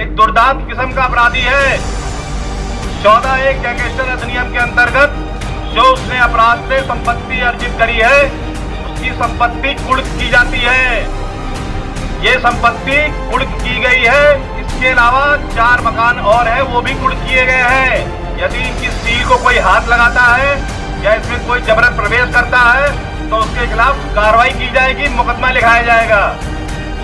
एक दुर्दांत किस्म का अपराधी है। चौदह एक गैंगस्टर अधिनियम के अंतर्गत जो उसने अपराध से संपत्ति अर्जित करी है, उसकी संपत्ति कुर्क की जाती है। ये संपत्ति कुर्क की गई है। इसके अलावा चार मकान और है, वो भी कुर्क किए गए हैं। यदि इनकी सील को कोई हाथ लगाता है या इसमें कोई जबरन प्रवेश करता है तो उसके खिलाफ कार्रवाई की जाएगी, मुकदमा लिखाया जाएगा।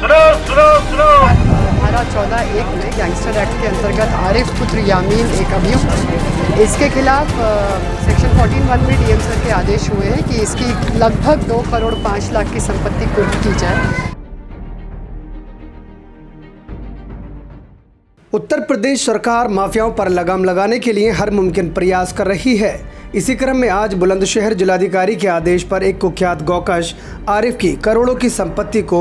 सुनो सुनो सुनो। धारा चौदह एक में गैंगस्टर एक्ट के अंतर्गत आरिफ पुत्र यामीन एक अभियुक्त। इसके खिलाफ सेक्शन 14 वन में डीएम सर के आदेश हुए हैं कि इसकी लगभग दो करोड़ पाँच लाख की संपत्ति कुर्क की जाए। उत्तर प्रदेश सरकार माफियाओं पर लगाम लगाने के लिए हर मुमकिन प्रयास कर रही है। इसी क्रम में आज बुलंदशहर जिलाधिकारी के आदेश पर एक कुख्यात गौकश आरिफ की करोड़ों की संपत्ति को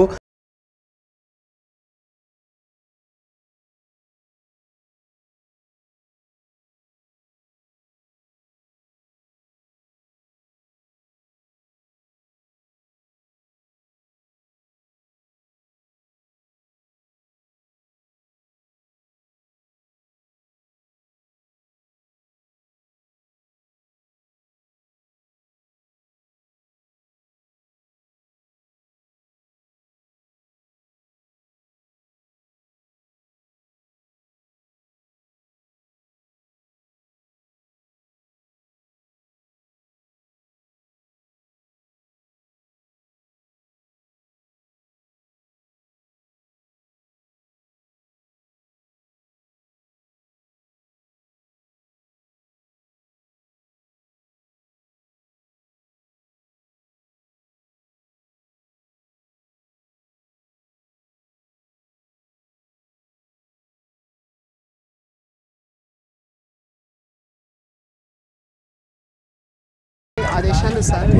आदेशानुसार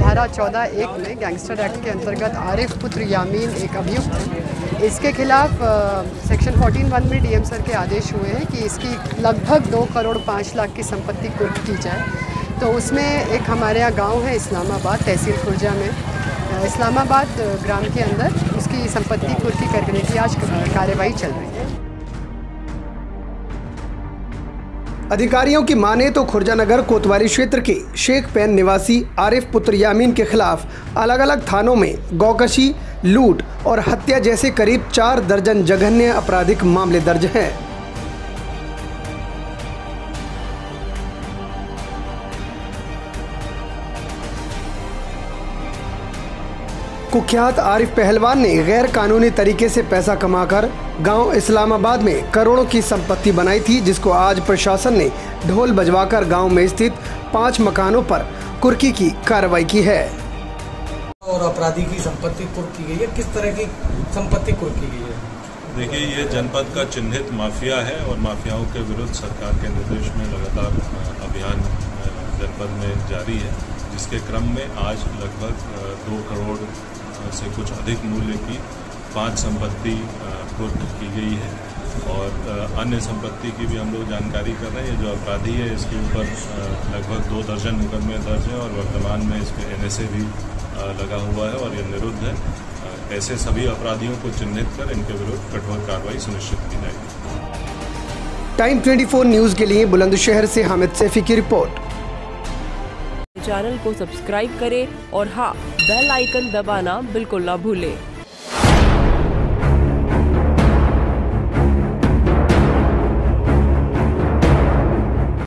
धारा चौदह एक में गैंगस्टर एक्ट के अंतर्गत आरिफ पुत्र यामीन एक अभियुक्त है इसके खिलाफ सेक्शन 14 वन में डीएम सर के आदेश हुए हैं कि इसकी लगभग दो करोड़ पाँच लाख की संपत्ति कुर्क की जाए। तो उसमें एक हमारे यहाँ गाँव है इस्लामाबाद, तहसील खुर्जा में। इस्लामाबाद ग्राम के अंदर उसकी संपत्ति कुर्की करने की आज कार्यवाही चल रही है। अधिकारियों की माने तो खुर्जानगर कोतवाली क्षेत्र के शेख पैन निवासी आरिफ पुत्र यामीन के खिलाफ अलग अलग थानों में गौकशी, लूट और हत्या जैसे करीब चार दर्जन जघन्य आपराधिक मामले दर्ज हैं। कुख्यात आरिफ पहलवान ने गैर कानूनी तरीके से पैसा कमाकर गाँव इस्लामाबाद में करोड़ों की संपत्ति बनाई थी जिसको आज प्रशासन ने ढोल बजवाकर गाँव में स्थित पाँच मकानों पर कुर्की की कार्रवाई की है। और अपराधी की संपत्ति कुर्क की गई है? किस तरह की संपत्ति कुर्क की गई है? देखिए ये जनपद का चिन्हित माफिया है और माफियाओं के विरुद्ध सरकार के निर्देश में लगातार अभियान जनपद में जारी है जिसके क्रम में आज लगभग दो करोड़ से कुछ अधिक मूल्य की पाँच संपत्ति कुर्क की गई है। और अन्य संपत्ति की भी हम लोग जानकारी कर रहे हैं। ये जो अपराधी है इसके ऊपर लगभग दो दर्जन मुकदमे दर्ज हैं और वर्तमान में इसमें एनएसए भी लगा हुआ है और ये निरुद्ध है। ऐसे सभी अपराधियों को चिन्हित कर इनके विरुद्ध कठोर कार्रवाई सुनिश्चित की जाएगी। टाइम 24 न्यूज़ के लिए बुलंदशहर से हामिद सैफी की रिपोर्ट। चैनल को सब्सक्राइब करें और हाँ बेल आइकन दबाना बिल्कुल ना भूलें।